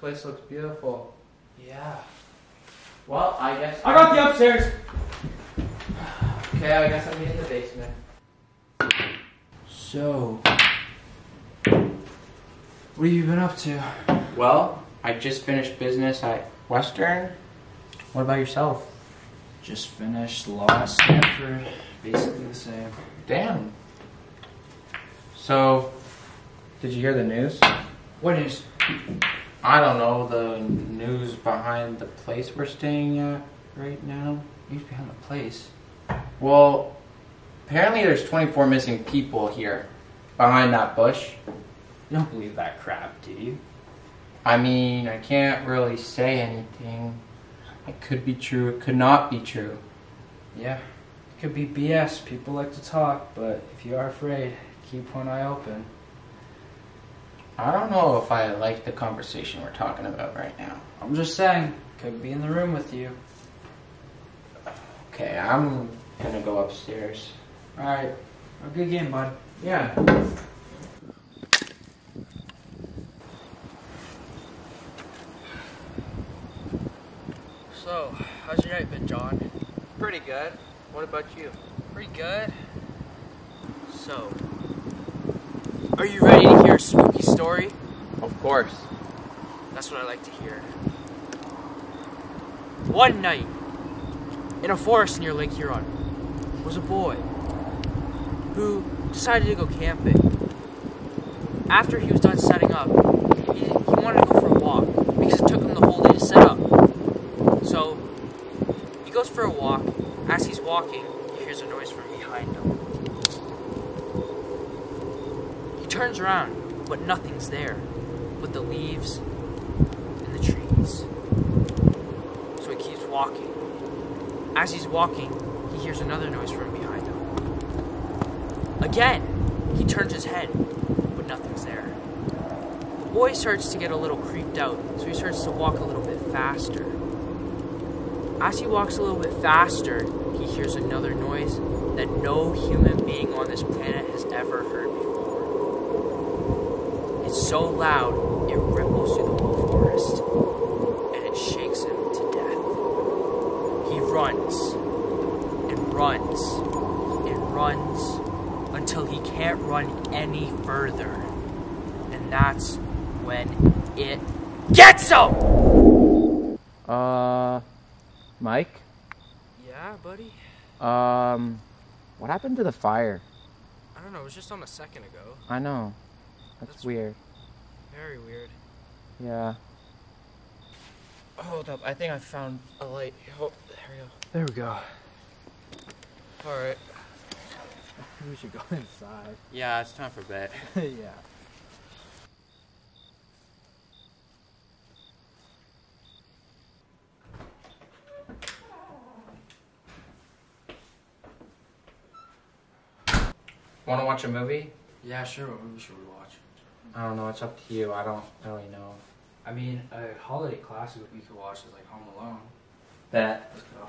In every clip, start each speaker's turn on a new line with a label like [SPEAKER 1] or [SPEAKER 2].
[SPEAKER 1] place looks beautiful.
[SPEAKER 2] Yeah.
[SPEAKER 1] Well, I guess.
[SPEAKER 2] I got the upstairs.
[SPEAKER 1] Okay, I guess I'm in the basement.
[SPEAKER 2] So, what have you been up to?
[SPEAKER 1] Well, I just finished business at Western. What about yourself?
[SPEAKER 2] Just finished law at Stanford. Basically the same.
[SPEAKER 1] Damn. So, did you hear the news?
[SPEAKER 2] What news?
[SPEAKER 1] I don't know the news behind the place we're staying at right now.
[SPEAKER 2] News behind the place.
[SPEAKER 1] Well, apparently there's 24 missing people here behind that bush.
[SPEAKER 2] You don't believe that crap, do you?
[SPEAKER 1] I mean, I can't really say anything. It could be true, it could not be true.
[SPEAKER 2] Yeah. It could be BS. People like to talk, but if you are afraid, keep one eye open.
[SPEAKER 1] I don't know if I like the conversation we're talking about right now.
[SPEAKER 2] I'm just saying, could be in the room with you.
[SPEAKER 1] Okay, I'm gonna go upstairs.
[SPEAKER 2] Alright. A good game, bud.
[SPEAKER 1] Yeah.
[SPEAKER 3] So, how's your night been, John?
[SPEAKER 1] Pretty good. What about you?
[SPEAKER 3] Pretty good. So, are you ready to hear a spooky story?
[SPEAKER 1] Of course.
[SPEAKER 3] That's what I like to hear. One night, in a forest near Lake Huron, was a boy who decided to go camping. After he was done setting up, he, he wanted to go for a walk because it took him the whole day to set up. So, he goes for a walk. As he's walking, he hears a noise from behind him. He turns around, but nothing's there but the leaves and the trees. So he keeps walking. As he's walking, he hears another noise from behind him. Again, he turns his head, but nothing's there. The boy starts to get a little creeped out, so he starts to walk a little bit faster. As he walks a little bit faster, he hears another noise that no human being on this planet has ever heard before. It's so loud, it ripples through the whole forest, and it shakes him to death. He runs, and runs, and runs, until he can't run any further. And that's when it gets him!
[SPEAKER 4] Uh, Mike?
[SPEAKER 3] Yeah, buddy?
[SPEAKER 4] Um, what happened to the fire?
[SPEAKER 3] I don't know, it was just on a second ago.
[SPEAKER 4] I know. That's,
[SPEAKER 3] That's-
[SPEAKER 4] weird.
[SPEAKER 3] Very weird.
[SPEAKER 4] Yeah.
[SPEAKER 3] Hold up, I think I found a light. Oh, there we go.
[SPEAKER 4] There we go.
[SPEAKER 3] Alright.
[SPEAKER 4] We should go inside.
[SPEAKER 3] Yeah, it's time for bed.
[SPEAKER 4] yeah.
[SPEAKER 1] Want to watch a movie?
[SPEAKER 2] Yeah, sure. What movie should we watch?
[SPEAKER 1] I don't know. It's up to you. I don't really know.
[SPEAKER 2] I mean, a holiday classic we could watch is like Home Alone.
[SPEAKER 1] That.
[SPEAKER 2] Let's go.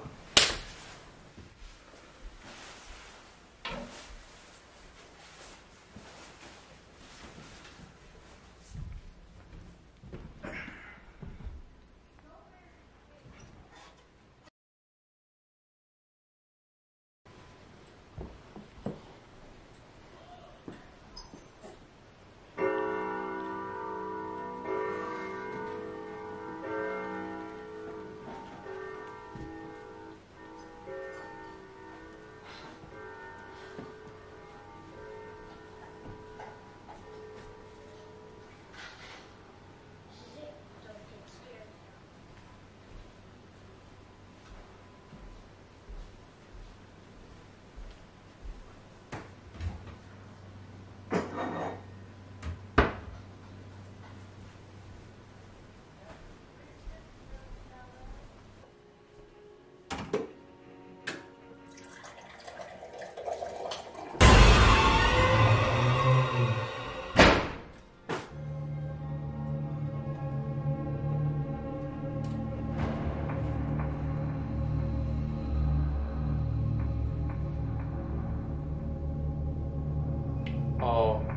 [SPEAKER 2] 哦。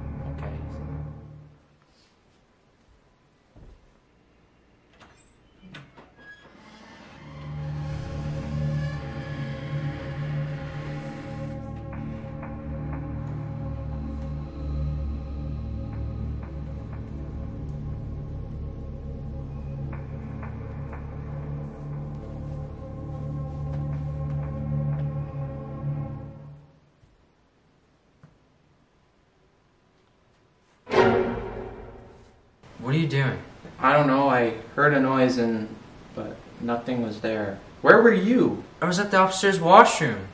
[SPEAKER 3] What are you doing?
[SPEAKER 1] I don't know. I heard a noise and but nothing was there. Where were you?
[SPEAKER 3] I was at the upstairs washroom.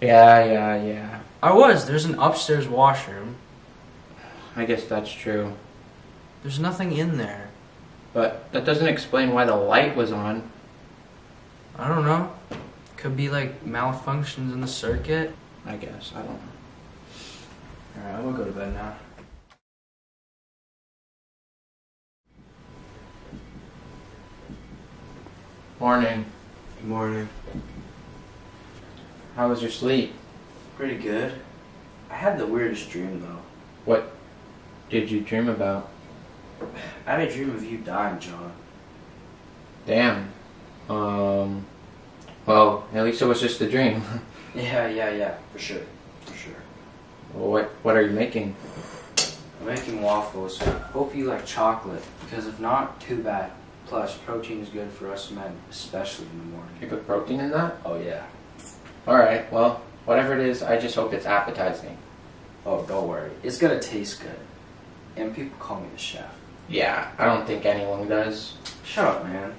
[SPEAKER 1] Yeah, yeah, yeah.
[SPEAKER 3] I was. There's an upstairs washroom.
[SPEAKER 1] I guess that's true.
[SPEAKER 3] There's nothing in there.
[SPEAKER 1] But that doesn't explain why the light was on.
[SPEAKER 3] I don't know. Could be like malfunctions in the circuit.
[SPEAKER 1] I guess. I don't know.
[SPEAKER 3] Alright, I'm gonna go to bed now.
[SPEAKER 1] Morning.
[SPEAKER 5] Good morning.
[SPEAKER 1] How was your sleep?
[SPEAKER 5] Pretty good. I had the weirdest dream though.
[SPEAKER 1] What did you dream about?
[SPEAKER 5] I had a dream of you dying, John.
[SPEAKER 1] Damn. Um. Well, at least it was just a dream.
[SPEAKER 5] Yeah, yeah, yeah, for sure. For sure.
[SPEAKER 1] well, what What are you making?
[SPEAKER 5] I'm making waffles. Hope you like chocolate, because if not, too bad. Plus, protein is good for us men, especially in the morning.
[SPEAKER 1] You put protein in that?
[SPEAKER 5] Oh yeah.
[SPEAKER 1] All right. Well, whatever it is, I just hope it's appetizing.
[SPEAKER 5] Oh, don't worry. It's gonna taste good. And people call me the chef.
[SPEAKER 1] Yeah, I don't think anyone does.
[SPEAKER 5] Shut up, man.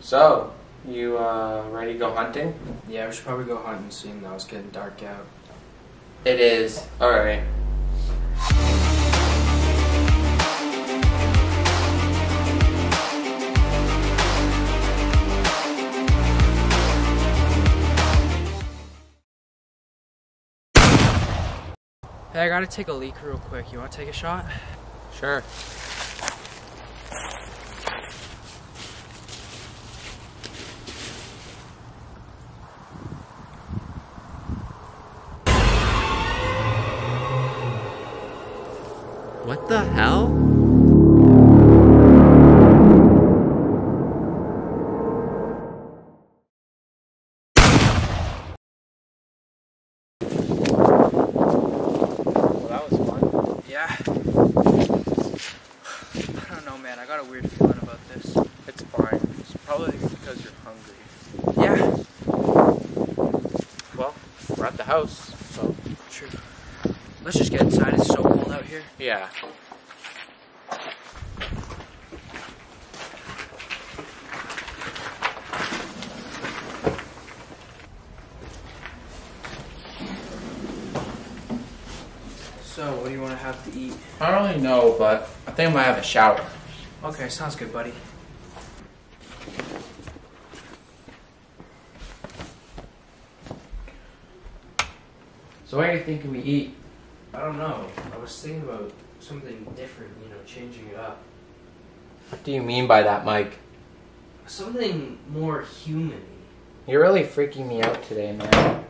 [SPEAKER 1] So, you uh, ready to go hunting?
[SPEAKER 3] Yeah, we should probably go hunting soon though. It's getting dark out.
[SPEAKER 1] It is. All
[SPEAKER 6] Hey, I gotta take a leak real quick. You wanna take a shot?
[SPEAKER 1] Sure.
[SPEAKER 7] What the hell?
[SPEAKER 6] Let's just get inside. It's so cold out here.
[SPEAKER 1] yeah.
[SPEAKER 6] So, what do you want to have to eat?
[SPEAKER 1] I don't really know, but I think I might have a shower.
[SPEAKER 6] Okay, sounds good, buddy.
[SPEAKER 1] So, what are you thinking we eat?
[SPEAKER 3] I don't know. I was thinking about something different, you know, changing it up.
[SPEAKER 1] What do you mean by that, Mike?
[SPEAKER 3] Something more human
[SPEAKER 1] You're really freaking me out today, man.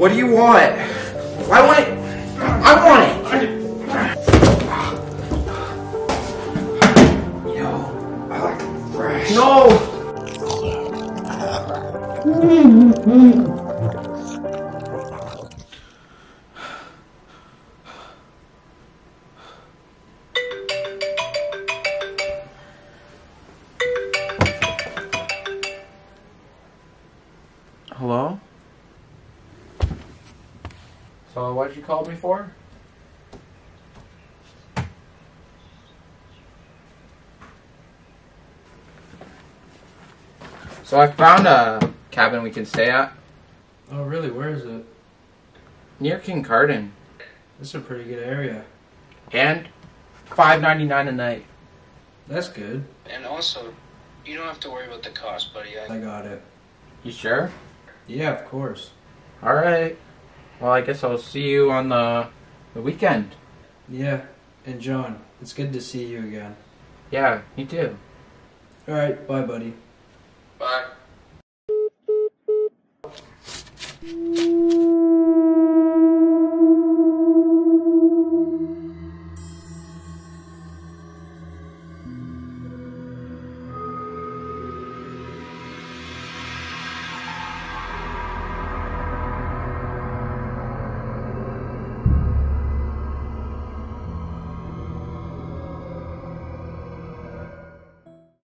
[SPEAKER 1] What do you want? I want it. I want it. Yo, I like fresh. No. So what did you call me for? So I found a cabin we can stay at
[SPEAKER 3] Oh, really? Where is it?
[SPEAKER 1] near Kincardine,
[SPEAKER 3] This is a pretty good area.
[SPEAKER 1] and five ninety nine a night.
[SPEAKER 3] That's good.
[SPEAKER 8] And also, you don't have to worry about the cost, buddy. I,
[SPEAKER 3] I got it.
[SPEAKER 1] You sure?
[SPEAKER 3] Yeah, of course.
[SPEAKER 1] All right. Well, I guess I'll see you on the the weekend.
[SPEAKER 3] Yeah. And John, it's good to see you again.
[SPEAKER 1] Yeah, me too.
[SPEAKER 3] All right. Bye, buddy.
[SPEAKER 8] bye.